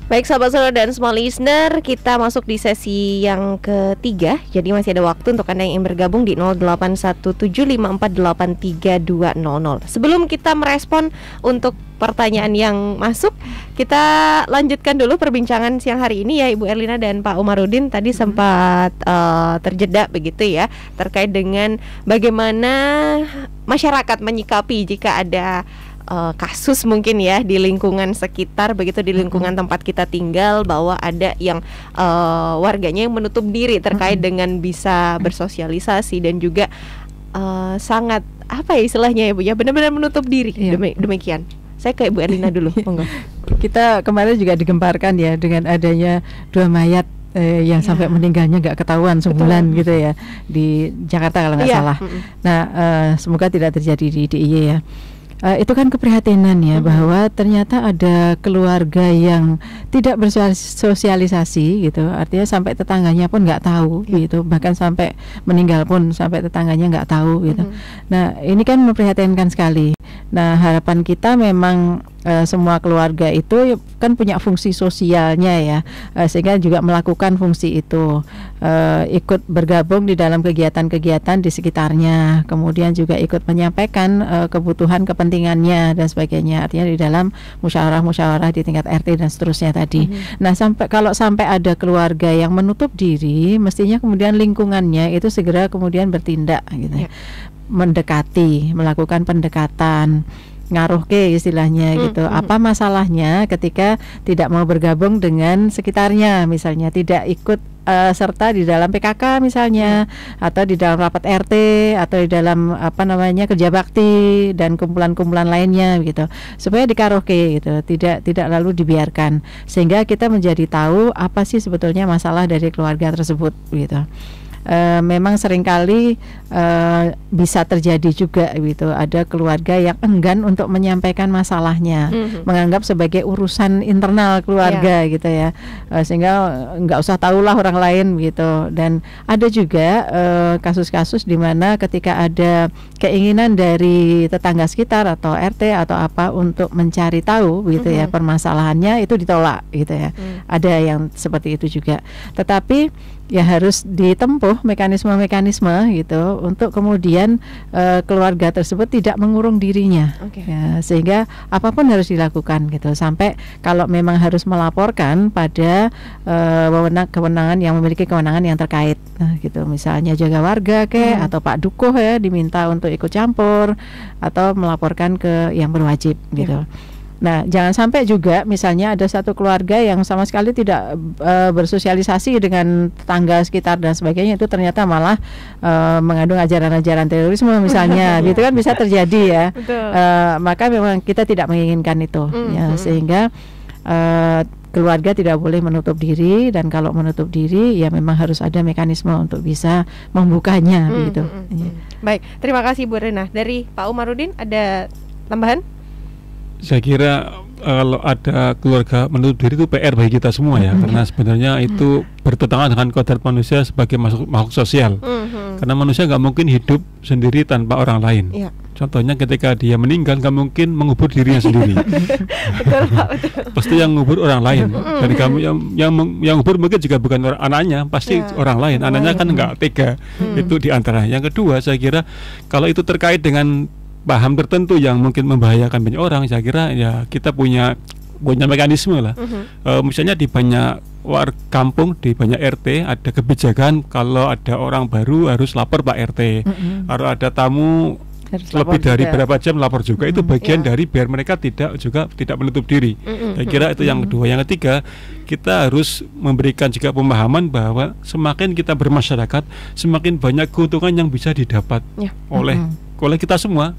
Baik sahabat Sonora dan semua listener, kita masuk di sesi yang ketiga. Jadi masih ada waktu untuk Anda yang ingin bergabung di 081754832000. Sebelum kita merespon untuk pertanyaan yang masuk, kita lanjutkan dulu perbincangan siang hari ini ya Ibu Erlina dan Pak Umarudin tadi sempat uh, terjeda begitu ya terkait dengan bagaimana masyarakat menyikapi jika ada uh, kasus mungkin ya di lingkungan sekitar begitu di lingkungan tempat kita tinggal bahwa ada yang uh, warganya yang menutup diri terkait dengan bisa bersosialisasi dan juga uh, sangat apa ya istilahnya ya Bu ya benar-benar menutup diri Iya. Demi- demikian. Saya ke Ibu Erlina dulu, monggo. Kita kemarin juga digemparkan ya dengan adanya dua mayat eh, yang Ya. sampai meninggalnya nggak ketahuan sebulan gitu ya di Jakarta kalau nggak Iya, salah. Nah, eh, semoga tidak terjadi di DIY ya. Eh, itu kan keprihatinan ya Mhm. bahwa ternyata ada keluarga yang tidak bersosialisasi gitu, artinya sampai tetangganya pun nggak tahu Ya. gitu, bahkan sampai meninggal pun sampai tetangganya nggak tahu gitu. Mhm. Nah, ini kan memprihatinkan sekali. Nah, harapan kita memang eh, semua keluarga itu kan punya fungsi sosialnya ya, eh, sehingga juga melakukan fungsi itu, eh, ikut bergabung di dalam kegiatan-kegiatan di sekitarnya, kemudian juga ikut menyampaikan eh, kebutuhan kepentingannya dan sebagainya. Artinya di dalam musyawarah-musyawarah di tingkat RT dan seterusnya tadi. Mhm. Nah, sampai kalau sampai ada keluarga yang menutup diri, mestinya kemudian lingkungannya itu segera kemudian bertindak gitu. Ya. Mendekati, melakukan pendekatan ngaruh ke istilahnya Hmm, gitu. hmm. Apa masalahnya ketika tidak mau bergabung dengan sekitarnya? Misalnya tidak ikut eh, serta di dalam PKK misalnya atau di dalam rapat RT atau di dalam apa namanya kerja bakti dan kumpulan-kumpulan lainnya gitu. Supaya dikaroke gitu tidak tidak lalu dibiarkan. Sehingga kita menjadi tahu apa sih sebetulnya masalah dari keluarga tersebut gitu Eh, memang sering kali eh, bisa terjadi juga gitu ada keluarga yang enggan untuk menyampaikan masalahnya Mhm. menganggap sebagai urusan internal keluarga gitu ya Eh, sehingga eh, nggak usah tahulah orang lain gitu dan ada juga kasus-kasus di mana ketika ada keinginan dari tetangga sekitar atau RT atau apa untuk mencari tahu gitu ya Mhm. permasalahannya itu ditolak gitu ya Hmm. ada yang seperti itu juga tetapi ya harus ditempuh mekanisme-mekanisme gitu untuk kemudian eh, keluarga tersebut tidak mengurung dirinya. Oke. ya sehingga apa pun harus dilakukan gitu. Sampai kalau memang harus melaporkan pada eh, wewenang kewenangan yang memiliki kewenangan yang terkait. Nah, gitu. Misalnya jaga warga ke Hmm. atau Pak Dukuh ya diminta untuk ikut campur atau melaporkan ke yang berwajib gitu Nah, jangan sampai juga misalnya ada satu keluarga yang sama sekali tidak eh, bersosialisasi dengan tetangga sekitar dan sebagainya itu ternyata malah eh, mengandung ajaran-ajaran terorisme misalnya, gitu kan bisa terjadi ya. Eh, maka memang kita tidak menginginkan itu, Mm, ya mm. sehingga eh, keluarga tidak boleh menutup diri dan kalau menutup diri ya memang harus ada mekanisme untuk bisa membukanya, Hmm, gitu. hmm, hmm, Iya. hmm. Baik, terima kasih Bu Rena. Dari Pak Umarudin ada tambahan? Saya kira eh, kalau ada keluarga menutup diri itu PR bagi kita semua ya, karena sebenarnya itu bertentangan dengan kodrat manusia sebagai makhluk, makhluk sosial. Mhm. Karena manusia nggak mungkin hidup sendiri tanpa orang lain. Iya. Contohnya ketika dia meninggal nggak mungkin mengubur dirinya sendiri. betul Pak, betul. pasti yang ngubur orang lain. Dan kamu yang yang yang ngubur mungkin juga bukan orang anaknya, pasti Ya, orang lain. Anaknya kan nggak tega. Hmm. Itu di antara. Yang kedua, saya kira kalau itu terkait dengan paham tertentu yang mungkin membahayakan banyak orang, saya kira ya kita punya punya mekanisme lah. Mhm. Eh, misalnya di banyak war kampung di banyak RT ada kebijakan kalau ada orang baru harus lapor Pak RT. Mm-mm. Kalau ada tamu Harus lebih dari juga. berapa jam lapor juga itu Mm-mm. bagian Ya. dari biar mereka tidak juga tidak menutup diri. Mm-mm. Saya kira itu yang kedua. Yang ketiga, kita harus memberikan juga pemahaman bahwa semakin kita bermasyarakat, semakin banyak keuntungan yang bisa didapat Ya. oleh Mm-mm. oleh kita semua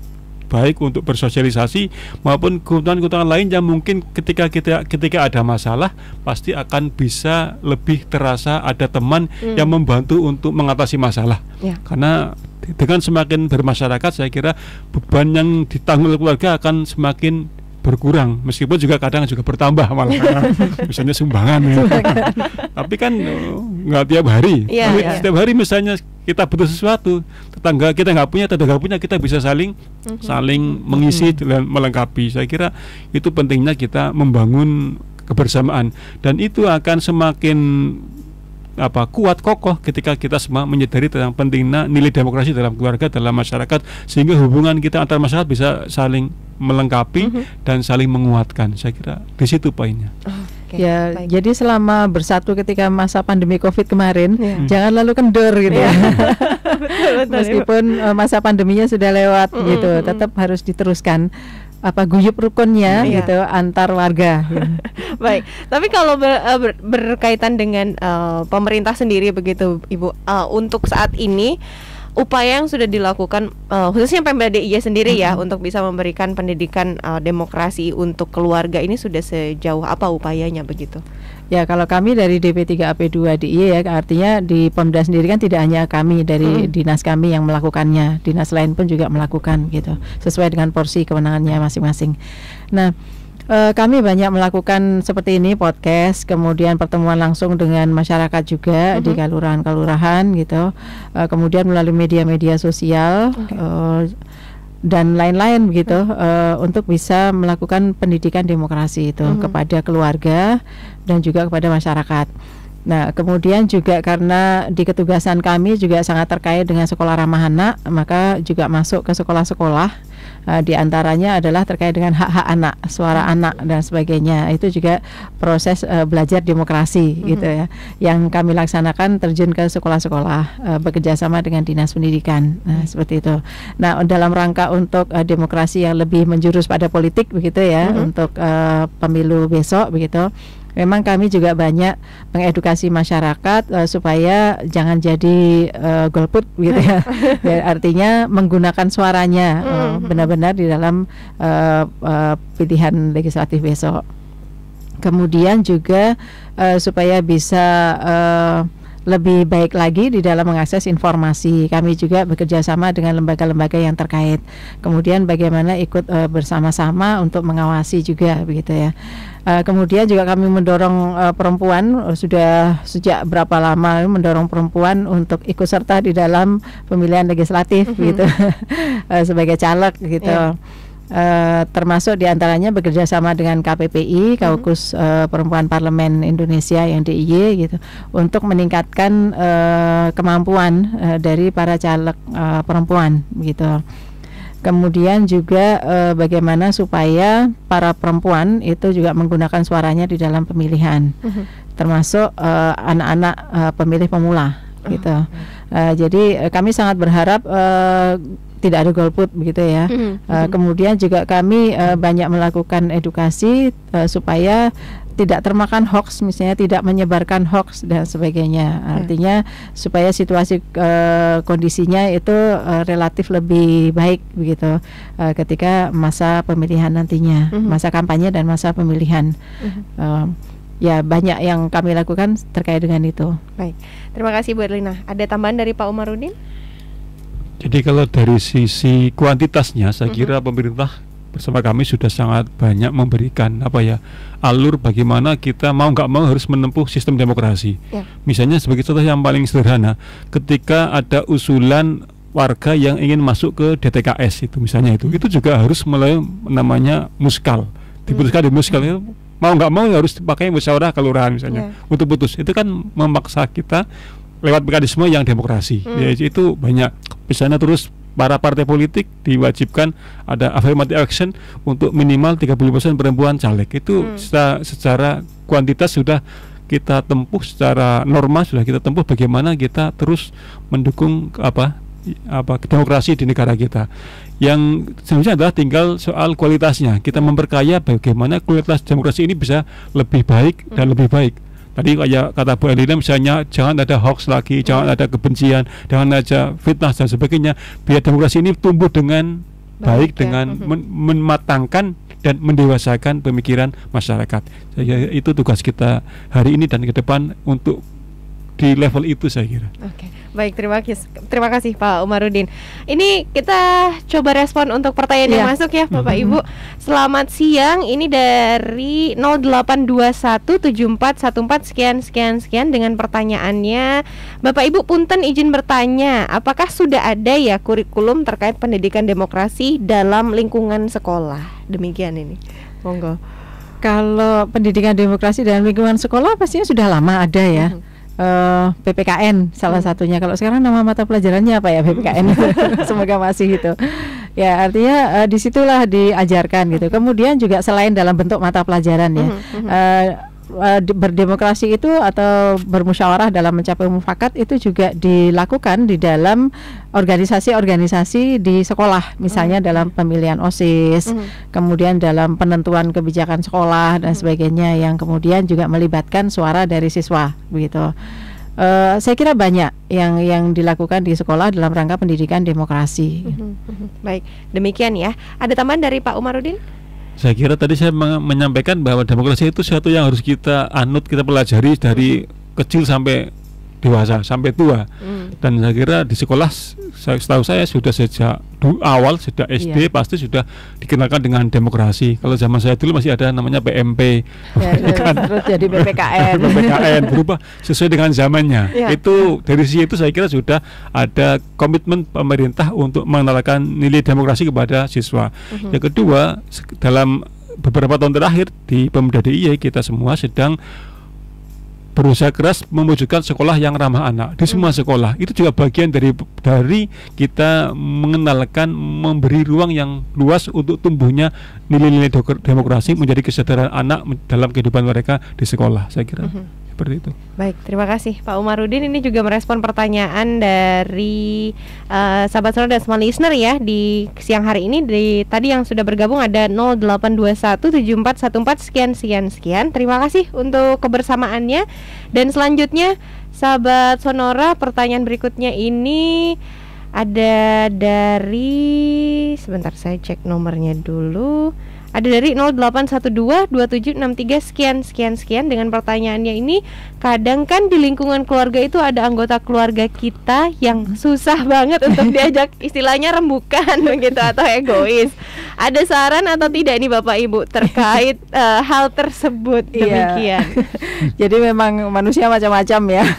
baik untuk bersosialisasi maupun keuntungan-keuntungan lain yang mungkin ketika kita ketika ada masalah pasti akan bisa lebih terasa ada teman Hmm. yang membantu untuk mengatasi masalah Ya. karena dengan semakin bermasyarakat saya kira beban yang ditanggung keluarga akan semakin berkurang meskipun juga kadang juga bertambah malah misalnya sumbangan ya. tapi kan eh, nggak tiap hari Iya, Tapi iya. setiap hari misalnya kita butuh sesuatu. Tetangga kita nggak punya tetangga punya kita bisa saling Mhm. saling mengisi dan melengkapi. Saya kira itu pentingnya kita membangun kebersamaan. Dan itu akan semakin apa kuat kokoh ketika kita semua menyadari tentang pentingnya nilai demokrasi dalam keluarga dalam masyarakat sehingga hubungan kita antar masyarakat bisa saling melengkapi Mhm. dan saling menguatkan. Saya kira di situ poinnya Oke, ya, baik. jadi selama bersatu ketika masa pandemi Covid kemarin, Ya. jangan lalu kendor gitu Iya. ya. betul betul. Meskipun eh, masa pandeminya sudah lewat Mm-mm, gitu, mm-mm. tetap harus diteruskan apa guyup rukunnya Iya. gitu antar warga. gitu. Baik, tapi kalau ber- eh, ber- berkaitan dengan eh, pemerintah sendiri begitu, Ibu, eh, untuk saat ini upaya yang sudah dilakukan eh, khususnya Pemda DIY sendiri ya untuk bisa memberikan pendidikan eh, demokrasi untuk keluarga ini sudah sejauh apa upayanya begitu? Ya kalau kami dari DP3AP2 DIY ya artinya di Pemda sendiri kan tidak hanya kami dari Mm. dinas kami yang melakukannya, dinas lain pun juga melakukan gitu sesuai dengan porsi kewenangannya masing-masing. Nah eh, kami banyak melakukan seperti ini podcast, kemudian pertemuan langsung dengan masyarakat juga di Mhm. kelurahan-kelurahan gitu, Eh, kemudian melalui media-media sosial. Oke. eh, dan lain-lain begitu eh, untuk bisa melakukan pendidikan demokrasi itu Mhm. kepada keluarga dan juga kepada masyarakat. Nah, kemudian juga karena di ketugasan kami juga sangat terkait dengan sekolah ramah anak, maka juga masuk ke sekolah-sekolah. Eh, di antaranya adalah terkait dengan hak-hak anak, suara anak dan sebagainya. Itu juga proses eh, belajar demokrasi Mhm. gitu ya, yang kami laksanakan terjun ke sekolah-sekolah eh, bekerja sama dengan dinas pendidikan. Nah, seperti itu. Nah, dalam rangka untuk eh, demokrasi yang lebih menjurus pada politik begitu ya, Mhm. untuk eh, pemilu besok begitu. Memang kami juga banyak mengedukasi masyarakat eh, supaya jangan jadi eh, golput gitu ya. Ya, Artinya menggunakan suaranya Mhm. benar-benar di dalam eh, eh, pilihan legislatif besok. Kemudian juga eh, supaya bisa eh, lebih baik lagi di dalam mengakses informasi. Kami juga bekerja sama dengan lembaga-lembaga yang terkait. Kemudian bagaimana ikut eh, bersama-sama untuk mengawasi juga begitu ya. Eh, kemudian juga kami mendorong eh, perempuan sudah sejak berapa lama mendorong perempuan untuk ikut serta di dalam pemilihan legislatif Mhm. gitu Eh, sebagai caleg gitu. Iya. Eh, termasuk di antaranya bekerja sama dengan KPPI, Kaukus eh, Perempuan Parlemen Indonesia yang DIY gitu, untuk meningkatkan eh, kemampuan eh, dari para caleg eh, perempuan gitu. Kemudian juga eh, bagaimana supaya para perempuan itu juga menggunakan suaranya di dalam pemilihan, Mhm. termasuk eh, anak-anak eh, pemilih pemula gitu. Eh, jadi kami sangat berharap eh, tidak ada golput begitu ya. Mhm. Uh, kemudian juga kami uh, banyak melakukan edukasi uh, supaya tidak termakan hoax, misalnya tidak menyebarkan hoax dan sebagainya. Artinya supaya situasi uh, kondisinya itu uh, relatif lebih baik begitu uh, ketika masa pemilihan nantinya, Mhm. masa kampanye dan masa pemilihan. Mhm. Um, ya banyak yang kami lakukan terkait dengan itu. Baik, terima kasih Bu Erlina. Ada tambahan dari Pak Umarudin? Jadi kalau dari sisi kuantitasnya, saya Mhm. kira pemerintah bersama kami sudah sangat banyak memberikan apa ya alur bagaimana kita mau nggak mau harus menempuh sistem demokrasi. Ya. Misalnya sebagai contoh yang paling sederhana, ketika ada usulan warga yang ingin masuk ke DTKS itu misalnya itu itu juga harus melalui namanya muskal diputuskan di muskal itu mau nggak mau harus pakai musyawarah kelurahan misalnya Yeah. untuk putus itu kan memaksa kita lewat mekanisme yang demokrasi Hmm. ya itu banyak misalnya terus para partai politik diwajibkan ada affirmative action untuk minimal 30% perempuan caleg. Itu Hmm. secara, secara kuantitas sudah kita tempuh secara norma sudah kita tempuh bagaimana kita terus mendukung apa apa demokrasi di negara kita. Yang sebenarnya adalah tinggal soal kualitasnya. Kita memperkaya bagaimana kualitas demokrasi ini bisa lebih baik dan lebih baik tadi kayak kata Bu Elina misalnya jangan ada hoax lagi jangan ada kebencian jangan ada fitnah dan sebagainya biar demokrasi ini tumbuh dengan Baik baik, ya. dengan Mhm. men- mematangkan dan mendewasakan pemikiran masyarakat. Saya itu tugas kita hari ini dan ke depan untuk di level itu saya kira. Oke, baik terima kasih terima kasih Pak Umarudin. Ini kita coba respon untuk pertanyaan yang Iya. masuk ya Bapak Mhm. Ibu. Selamat siang. Ini dari 08217414 sekian sekian sekian dengan pertanyaannya Bapak Ibu punten izin bertanya, apakah sudah ada ya kurikulum terkait pendidikan demokrasi dalam lingkungan sekolah? Demikian ini. Monggo. Kalau pendidikan demokrasi dalam lingkungan sekolah pastinya sudah lama ada ya. Mhm. Eh, PPKN salah Hmm. satunya. Kalau sekarang nama mata pelajarannya apa ya PPKN? Semoga masih itu. Ya artinya eh, di situlah diajarkan gitu. Kemudian juga selain dalam bentuk mata pelajaran ya. Mhm, mhm. eh, eh, berdemokrasi itu atau bermusyawarah dalam mencapai mufakat itu juga dilakukan di dalam organisasi-organisasi di sekolah, misalnya dalam pemilihan OSIS, Mhm. kemudian dalam penentuan kebijakan sekolah dan Mhm. sebagainya yang kemudian juga melibatkan suara dari siswa begitu. Eh, saya kira banyak yang yang dilakukan di sekolah dalam rangka pendidikan demokrasi. Mhm, mhm. Baik, demikian ya. Ada tambahan dari Pak Umarudin? Saya kira tadi saya menyampaikan bahwa demokrasi itu sesuatu yang harus kita anut, kita pelajari dari kecil sampai dewasa, sampai tua. Hmm. Dan saya kira di sekolah saya setahu saya sudah sejak du- awal sejak SD pasti sudah dikenalkan dengan demokrasi. Kalau zaman saya dulu masih ada namanya PMP. Ya, terus, terus jadi PPKN. PPKN berubah sesuai dengan zamannya. Ya. Itu dari sisi itu saya kira sudah ada komitmen pemerintah untuk mengenalkan nilai demokrasi kepada siswa. Mhm. Yang kedua, dalam beberapa tahun terakhir di Pemuda DIY kita semua sedang berusaha keras mewujudkan sekolah yang ramah anak di semua sekolah. Itu juga bagian dari dari kita mengenalkan memberi ruang yang luas untuk tumbuhnya nilai-nilai demokrasi menjadi kesadaran anak dalam kehidupan mereka di sekolah. Saya kira Mhm. Seperti itu. Baik, terima kasih Pak Umarudin. Ini juga merespon pertanyaan dari eh, sahabat sonora dan semua listener ya di siang hari ini. Di tadi yang sudah bergabung ada 08217414 sekian sekian sekian. Terima kasih untuk kebersamaannya. Dan selanjutnya sahabat sonora pertanyaan berikutnya ini ada dari sebentar saya cek nomornya dulu. Ada dari 08122763 sekian sekian sekian dengan pertanyaannya ini kadang kan di lingkungan keluarga itu ada anggota keluarga kita yang susah banget untuk diajak istilahnya rembukan begitu atau egois. Ada saran atau tidak nih Bapak Ibu terkait eh, hal tersebut Iya. demikian. Jadi memang manusia macam-macam ya.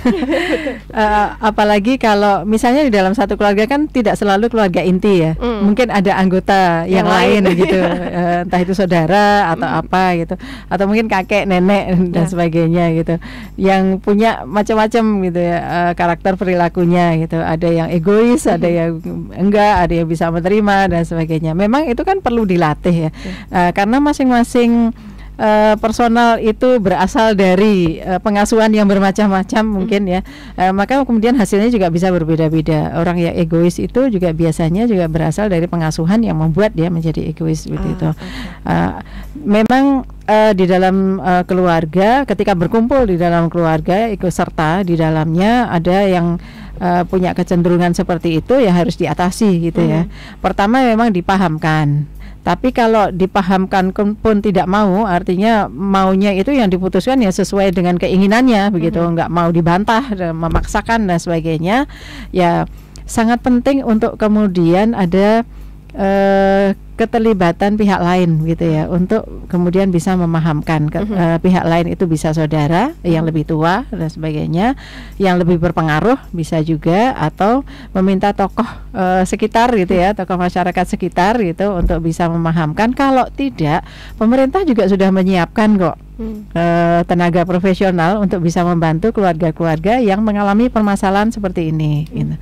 Eh, apalagi kalau misalnya di dalam satu keluarga kan tidak selalu keluarga inti ya. Mm. Mungkin ada anggota yang, Yang lain lain. gitu. Entah itu saudara atau apa gitu. Atau mungkin kakek, nenek dan Ya. sebagainya gitu. Yang punya macam-macam gitu ya eh, karakter perilakunya gitu. Ada yang egois, ada yang enggak, ada yang bisa menerima dan sebagainya. Memang itu kan perlu dilatih ya. Eh, karena masing-masing eh, personal itu berasal dari eh, pengasuhan yang bermacam-macam mungkin ya. Eh, maka kemudian hasilnya juga bisa berbeda-beda. Orang yang egois itu juga biasanya juga berasal dari pengasuhan yang membuat dia menjadi egois seperti Ah, itu. Eh, memang eh, di dalam eh, keluarga ketika berkumpul di dalam keluarga ikut serta di dalamnya ada yang eh, punya kecenderungan seperti itu ya harus diatasi gitu ya. Pertama memang dipahamkan tapi kalau dipahamkan pun tidak mau, artinya maunya itu yang diputuskan ya sesuai dengan keinginannya, begitu, Mhm. nggak mau dibantah, dan memaksakan dan sebagainya. Ya sangat penting untuk kemudian ada uh, keterlibatan pihak lain gitu ya untuk kemudian bisa memahamkan ke, uh, pihak lain itu bisa saudara yang lebih tua dan sebagainya yang lebih berpengaruh bisa juga atau meminta tokoh uh, sekitar gitu ya tokoh masyarakat sekitar gitu untuk bisa memahamkan. Kalau tidak pemerintah juga sudah menyiapkan kok hmm. uh, tenaga profesional untuk bisa membantu keluarga-keluarga yang mengalami permasalahan seperti ini hmm. gitu.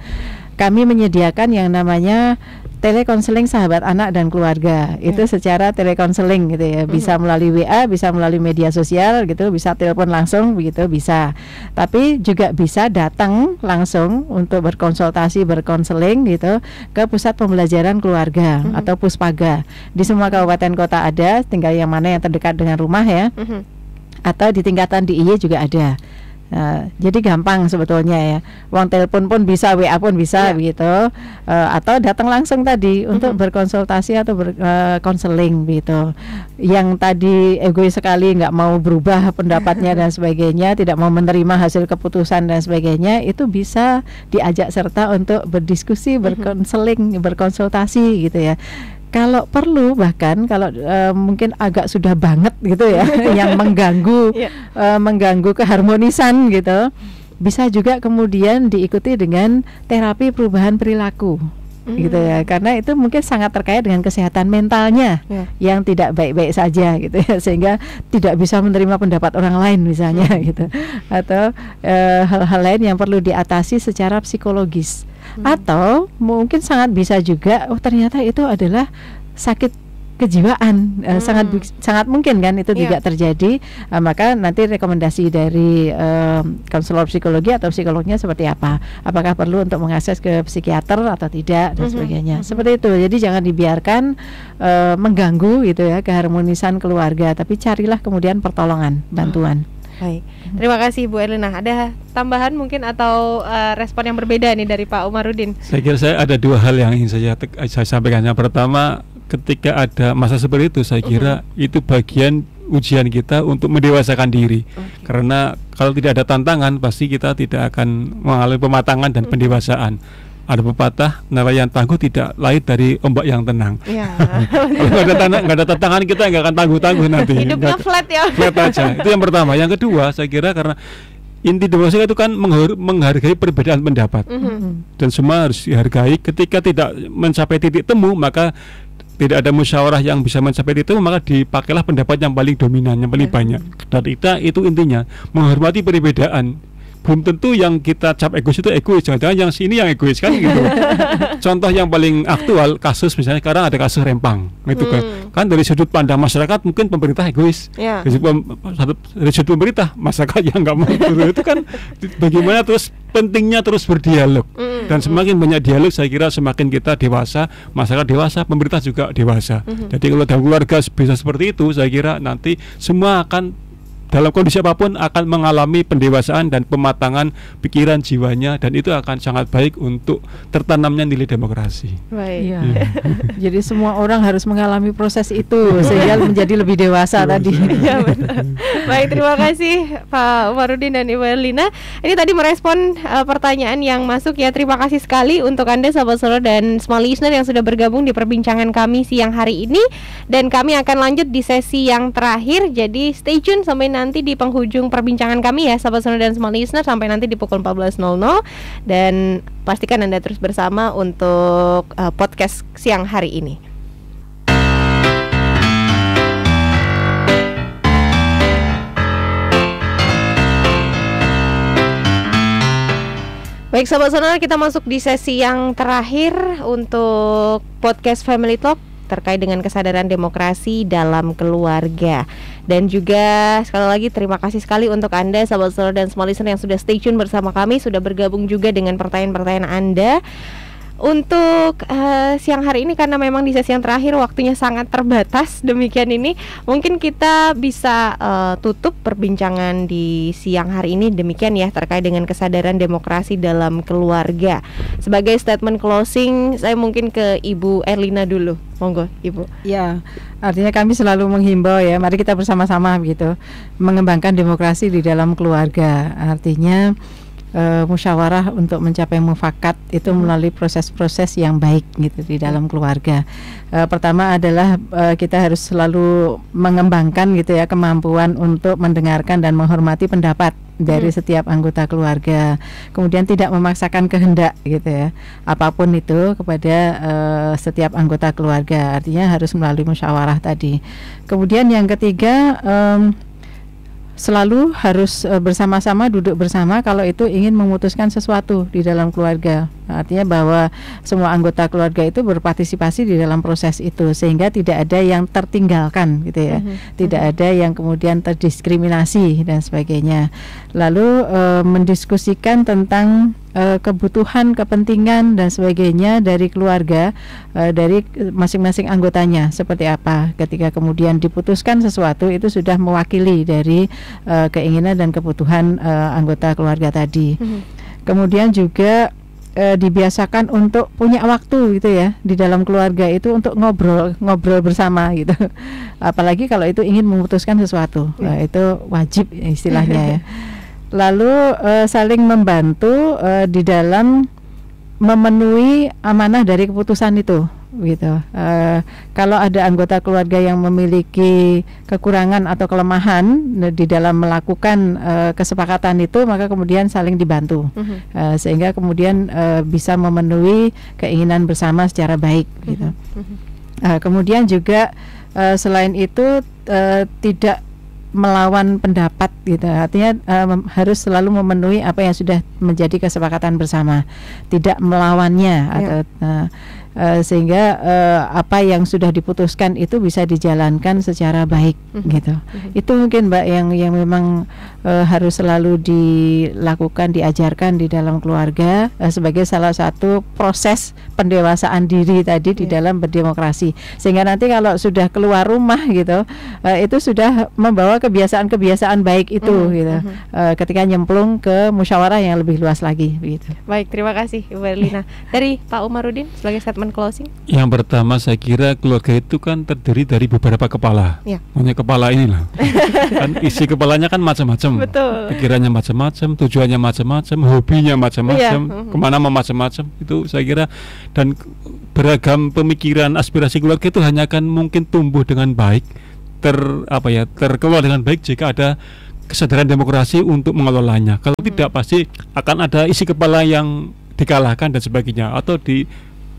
Kami menyediakan yang namanya telekonseling sahabat anak dan keluarga. Yeah. itu secara telekonseling gitu ya. Bisa melalui WA bisa melalui media sosial gitu bisa telepon langsung begitu bisa. Tapi juga bisa datang langsung untuk berkonsultasi berkonseling gitu ke pusat pembelajaran keluarga mm -hmm. atau puspaga. Di semua kabupaten kota ada tinggal yang mana yang terdekat dengan rumah ya. Mm -hmm. atau di tingkatan DIY juga ada Nah, jadi gampang sebetulnya ya. Uang telepon pun bisa, WA pun bisa yeah. begitu. Uh, atau datang langsung tadi mm-hmm. untuk berkonsultasi atau berkonseling uh, gitu. Yang tadi egois sekali nggak mau berubah pendapatnya dan sebagainya, tidak mau menerima hasil keputusan dan sebagainya, itu bisa diajak serta untuk berdiskusi, berkonseling, berkonsultasi gitu ya kalau perlu bahkan kalau uh, mungkin agak sudah banget gitu ya yang mengganggu yeah. Iya. uh, mengganggu keharmonisan gitu bisa juga kemudian diikuti dengan terapi perubahan perilaku mm. gitu ya karena itu mungkin sangat terkait dengan kesehatan mentalnya yeah. yang tidak baik-baik saja gitu ya sehingga tidak bisa menerima pendapat orang lain misalnya mm. gitu atau eh, hal-hal uh, lain yang perlu diatasi secara psikologis hmm. atau mungkin sangat bisa juga oh ternyata itu adalah sakit kejiwaan uh, sangat sangat mungkin kan itu yeah. tidak terjadi uh, maka nanti rekomendasi dari uh, konselor psikologi atau psikolognya seperti apa apakah perlu untuk mengakses ke psikiater atau tidak dan mm-hmm. sebagainya mm -hmm. seperti itu jadi jangan dibiarkan uh, mengganggu gitu ya keharmonisan keluarga tapi carilah kemudian pertolongan bantuan oh. Baik, terima kasih Bu Erlina. Ada tambahan mungkin atau uh, respon yang berbeda nih dari Pak Umarudin? Saya kira saya ada dua hal yang ingin saya saya sampaikan. Yang pertama, ketika ada masa seperti itu, saya kira uh -huh. itu bagian ujian kita untuk mendewasakan diri. Okay. Karena kalau tidak ada tantangan, pasti kita tidak akan mengalami pematangan dan uh -huh. pendewasaan ada pepatah nelayan tangguh tidak lain dari ombak yang tenang. Iya. Kalau ada tanah, nggak ada tantangan kita nggak akan tangguh tangguh nanti. Hidupnya gak, flat ya. Flat aja. Itu yang pertama. Yang kedua, saya kira karena inti demokrasi itu kan menghargai perbedaan pendapat mm -hmm. dan semua harus dihargai. Ketika tidak mencapai titik temu, maka tidak ada musyawarah yang bisa mencapai titik temu, maka dipakailah pendapat yang paling dominan, yang paling yeah. banyak. Dan kita itu intinya menghormati perbedaan belum tentu yang kita cap egois itu egois. Jangan-jangan yang sini yang egois kan gitu. Contoh yang paling aktual kasus misalnya sekarang ada kasus rempang. Itu kan. Hmm. kan dari sudut pandang masyarakat mungkin pemerintah egois. Yeah. dari, dari sudut pemerintah masyarakat yang nggak mau itu kan bagaimana terus pentingnya terus berdialog. Mm, dan semakin mm. banyak dialog saya kira semakin kita dewasa masyarakat dewasa pemerintah juga dewasa. Mm -hmm. jadi kalau dalam keluarga bisa seperti itu saya kira nanti semua akan dalam kondisi apa pun akan mengalami pendewasaan dan pematangan pikiran jiwanya dan itu akan sangat baik untuk tertanamnya nilai demokrasi. Baik. Ya. Jadi semua orang harus mengalami proses itu sehingga menjadi lebih dewasa tadi. Ya, Baik, terima kasih Pak Umarudin dan Ibu Elina. Ini tadi merespon uh, pertanyaan yang masuk ya. Terima kasih sekali untuk Anda sahabat Solo dan small listener yang sudah bergabung di perbincangan kami siang hari ini dan kami akan lanjut di sesi yang terakhir. Jadi stay tune sampai nanti di penghujung perbincangan kami ya sahabat sonora dan small listener sampai nanti di pukul 14.00 dan pastikan Anda terus bersama untuk uh, podcast siang hari ini. Baik sahabat sonora kita masuk di sesi yang terakhir untuk podcast Family Talk terkait dengan kesadaran demokrasi dalam keluarga. Dan juga sekali lagi terima kasih sekali untuk Anda sahabat saudara dan small listener yang sudah stay tune bersama kami, sudah bergabung juga dengan pertanyaan-pertanyaan Anda. Untuk uh, siang hari ini karena memang di sesi yang terakhir waktunya sangat terbatas demikian ini mungkin kita bisa uh, tutup perbincangan di siang hari ini demikian ya terkait dengan kesadaran demokrasi dalam keluarga. Sebagai statement closing saya mungkin ke Ibu Erlina dulu. Monggo Ibu. Ya, artinya kami selalu menghimbau ya mari kita bersama-sama gitu mengembangkan demokrasi di dalam keluarga. Artinya uh, musyawarah untuk mencapai mufakat itu hmm. melalui proses-proses yang baik gitu di dalam hmm. keluarga. Uh, pertama adalah uh, kita harus selalu mengembangkan gitu ya kemampuan untuk mendengarkan dan menghormati pendapat dari hmm. setiap anggota keluarga. Kemudian tidak memaksakan kehendak gitu ya. Apa pun itu kepada uh, setiap anggota keluarga. Artinya harus melalui musyawarah tadi. Kemudian yang ketiga um, selalu harus uh, bersama-sama duduk bersama kalau itu ingin memutuskan sesuatu di dalam keluarga. Artinya bahwa semua anggota keluarga itu berpartisipasi di dalam proses itu sehingga tidak ada yang tertinggalkan gitu ya. Mm -hmm. Tidak ada yang kemudian terdiskriminasi dan sebagainya. Lalu uh, mendiskusikan tentang uh, kebutuhan, kepentingan dan sebagainya dari keluarga uh, dari masing-masing anggotanya seperti apa. Ketika kemudian diputuskan sesuatu itu sudah mewakili dari uh, keinginan dan kebutuhan uh, anggota keluarga tadi. Mm -hmm. Kemudian juga e, dibiasakan untuk punya waktu gitu ya di dalam keluarga itu untuk ngobrol ngobrol bersama gitu apalagi kalau itu ingin memutuskan sesuatu ya. e, itu wajib istilahnya ya lalu uh, saling membantu uh, di dalam memenuhi amanah dari keputusan itu gitu. Uh, kalau ada anggota keluarga yang memiliki kekurangan atau kelemahan di dalam melakukan uh, kesepakatan itu, maka kemudian saling dibantu uh -huh. uh, sehingga kemudian uh, bisa memenuhi keinginan bersama secara baik. Gitu. Uh -huh. uh, kemudian juga uh, selain itu uh, tidak melawan pendapat gitu artinya uh, harus selalu memenuhi apa yang sudah menjadi kesepakatan bersama tidak melawannya ya. atau uh, uh, sehingga uh, apa yang sudah diputuskan itu bisa dijalankan secara baik mm -hmm. gitu mm -hmm. itu mungkin mbak yang yang memang uh, harus selalu dilakukan diajarkan di dalam keluarga uh, sebagai salah satu proses pendewasaan diri tadi yeah. di iya. dalam berdemokrasi sehingga nanti kalau sudah keluar rumah gitu uh, itu sudah membawa kebiasaan-kebiasaan baik itu mm -hmm. gitu uh, ketika nyemplung ke musyawarah yang lebih luas lagi gitu. Baik, terima kasih Ibu Erlina. Dari Pak Umarudin sebagai statement closing. Yang pertama saya kira keluarga itu kan terdiri dari beberapa kepala. Ya. Punya kepala ini lah. kan isi kepalanya kan macam-macam. Betul. Pikirannya macam-macam, tujuannya macam-macam, hobinya macam-macam, ya. ke mana mau macam-macam. Itu saya kira dan beragam pemikiran aspirasi keluarga itu hanya akan mungkin tumbuh dengan baik ter apa ya terkeluar dengan baik jika ada kesadaran demokrasi untuk mengelolanya. Kalau hmm. tidak pasti akan ada isi kepala yang dikalahkan dan sebagainya atau di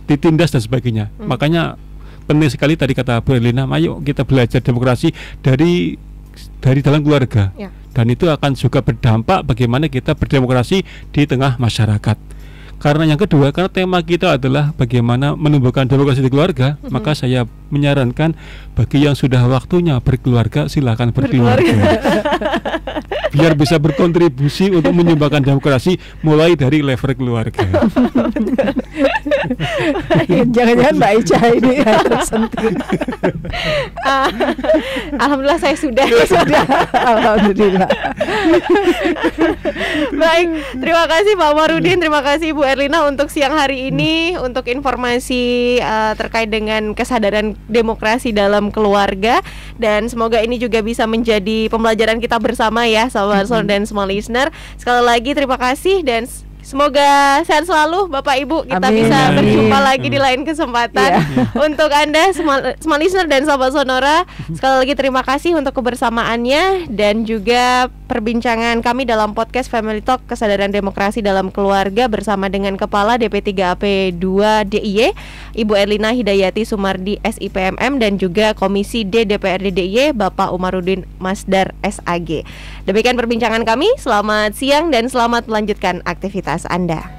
ditindas dan sebagainya. Hmm. Makanya penting sekali tadi kata Bu Elina, ayo kita belajar demokrasi dari dari dalam keluarga. Ya. Dan itu akan juga berdampak bagaimana kita berdemokrasi di tengah masyarakat. Karena yang kedua, karena tema kita adalah bagaimana menumbuhkan demokrasi di keluarga, mm-hmm. maka saya menyarankan bagi yang sudah waktunya berkeluarga, silakan berkeluarga. Biar bisa berkontribusi untuk menyumbangkan demokrasi mulai dari level keluarga. Jangan-jangan Mbak Ica ini tersentuh. uh, Alhamdulillah saya sudah. sudah. Alhamdulillah. Baik, terima kasih Pak Marudin, terima kasih Bu Erlina untuk siang hari ini hmm. untuk informasi uh, terkait dengan kesadaran demokrasi dalam keluarga dan semoga ini juga bisa menjadi pembelajaran kita bersama ya sahabat hmm. dan semua listener. Sekali lagi terima kasih dan Semoga sehat selalu Bapak Ibu kita Amin. bisa berjumpa lagi di lain kesempatan. Yeah. Untuk Anda semua, semua listener dan sahabat Sonora, sekali lagi terima kasih untuk kebersamaannya dan juga perbincangan kami dalam podcast Family Talk Kesadaran Demokrasi dalam Keluarga bersama dengan Kepala DP3AP2 DIY Ibu Erlina Hidayati Sumardi SIPMM dan juga Komisi D DPRD DIY Bapak Umarudin Masdar SAG. Demikian perbincangan kami. Selamat siang dan selamat melanjutkan aktivitas Anda.